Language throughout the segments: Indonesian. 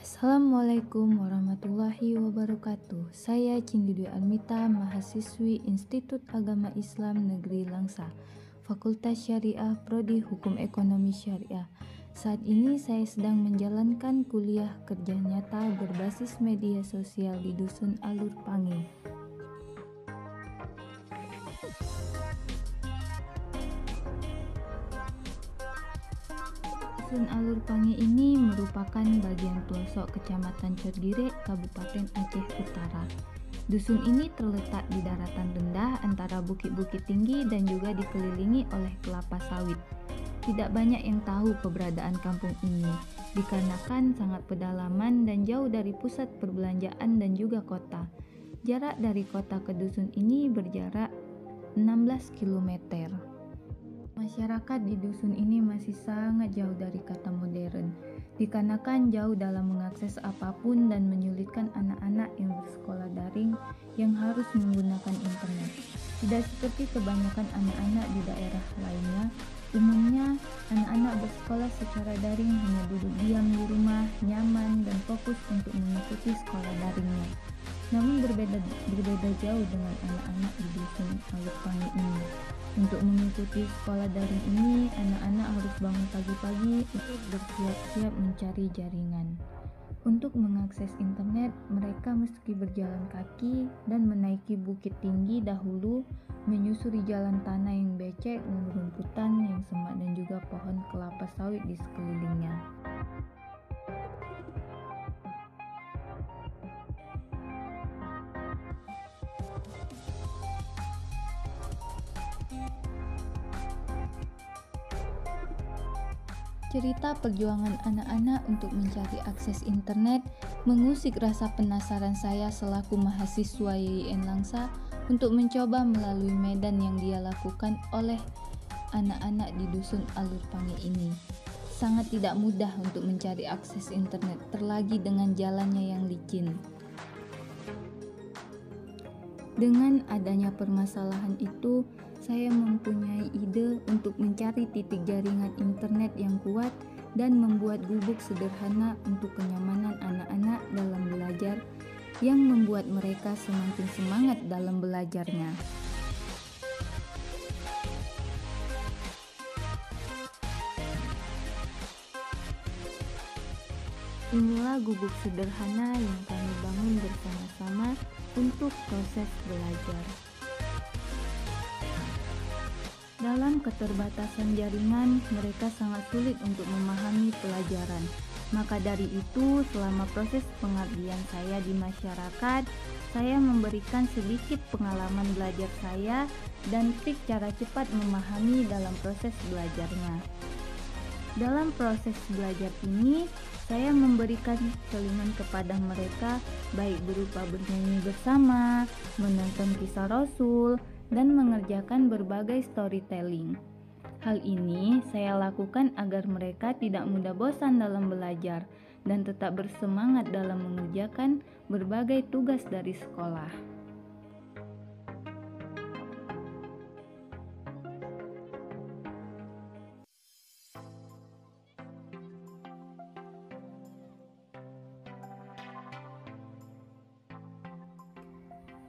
Assalamualaikum warahmatullahi wabarakatuh. Saya Cindy Dwi Almita, mahasiswi Institut Agama Islam Negeri Langsa, Fakultas Syariah Prodi Hukum Ekonomi Syariah. Saat ini saya sedang menjalankan kuliah kerja nyata berbasis media sosial di Dusun Alur Pangi. Dusun Alur Pangi ini merupakan bagian pelosok Kecamatan Codgire, Kabupaten Aceh Utara. Dusun ini terletak di daratan rendah antara bukit-bukit tinggi dan juga dikelilingi oleh kelapa sawit. Tidak banyak yang tahu keberadaan kampung ini, dikarenakan sangat pedalaman dan jauh dari pusat perbelanjaan dan juga kota. Jarak dari kota ke dusun ini berjarak 16 kilometer. Masyarakat di dusun ini masih sangat jauh dari kata modern, dikarenakan jauh dalam mengakses apa pun dan menyulitkan anak-anak yang bersekolah daring yang harus menggunakan internet. Tidak seperti kebanyakan anak-anak di daerah lainnya, umumnya anak-anak bersekolah secara daring hanya duduk diam di rumah, nyaman dan fokus untuk mengikuti sekolah daringnya. Namun berbeda berbeda jauh dengan anak-anak di dusun Alukpangi ini. Untuk mengikuti sekolah daring ini, anak-anak harus bangun pagi-pagi untuk bersiap-siap mencari jaringan. Untuk mengakses internet, mereka meski berjalan kaki dan menaiki bukit tinggi dahulu, menyusuri jalan tanah yang becek rumputan yang semak dan juga pohon kelapa sawit di sekelilingnya. Cerita perjuangan anak-anak untuk mencari akses internet mengusik rasa penasaran saya selaku mahasiswa YIN Langsa untuk mencoba melalui medan yang dia lakukan oleh anak-anak di dusun Alur Pangi ini. Sangat tidak mudah untuk mencari akses internet, terlagi dengan jalannya yang licin. Dengan adanya permasalahan itu, saya mempunyai ide untuk mencari titik jaringan internet yang kuat dan membuat gubuk sederhana untuk kenyamanan anak-anak dalam belajar yang membuat mereka semakin semangat dalam belajarnya. Inilah gubuk sederhana yang kami untuk proses belajar. Dalam keterbatasan jaringan, mereka sangat sulit untuk memahami pelajaran. Maka dari itu, selama proses pengabdian saya di masyarakat, saya memberikan sedikit pengalaman belajar saya dan trik cara cepat memahami dalam proses belajarnya. Dalam proses belajar ini, saya memberikan selingan kepada mereka baik berupa bernyanyi bersama, menonton kisah Rasul, dan mengerjakan berbagai storytelling. Hal ini saya lakukan agar mereka tidak mudah bosan dalam belajar dan tetap bersemangat dalam mengerjakan berbagai tugas dari sekolah.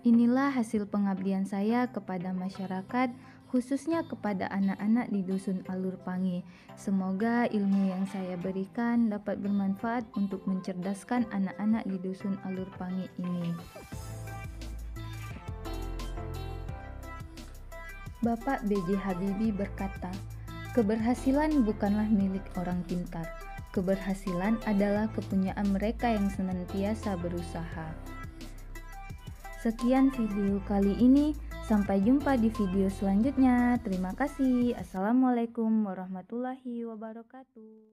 Inilah hasil pengabdian saya kepada masyarakat, khususnya kepada anak-anak di Dusun Alur Pangi. Semoga ilmu yang saya berikan dapat bermanfaat untuk mencerdaskan anak-anak di Dusun Alur Pangi ini. Bapak B.J. Habibie berkata, "Keberhasilan bukanlah milik orang pintar. Keberhasilan adalah kepunyaan mereka yang senantiasa berusaha." Sekian video kali ini. Sampai jumpa di video selanjutnya. Terima kasih. Assalamualaikum warahmatullahi wabarakatuh.